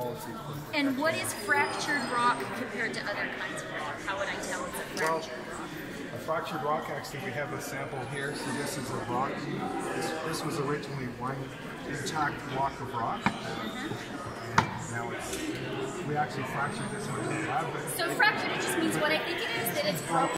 policy. And what is fractured rock compared to other kinds of rock? How would I tell it's a Well, rock? a fractured rock, actually, we have a sample here. So this is a rock. This, this was originally one intact block of rock. And now it's, we actually fractured this in the lab. So fractured, it just means what I think it is, that it's broken.